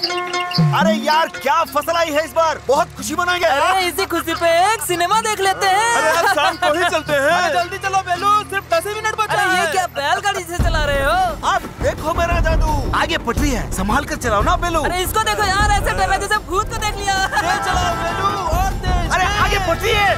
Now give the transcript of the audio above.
अरे यार क्या फ़सल आई है इस बार? बहुत खुशी मनाएँगे। अरे इसी खुशी पे एक सिनेमा देख लेते हैं। अरे यार शाम को ही चलते हैं। जल्दी चलो बेलू सिर्फ़ दस ही मिनट बचा अरे ये क्या बैलगाड़ी से चला रहे हो? अब देखो मेरा जादू। आगे पटरी है संभाल कर चलाओ ना बेलू। अरे इसको देखो यार ऐसे डर जैसे भूत को देख लिया। चलाओ बेलू और तेज। अरे आगे पटरी है।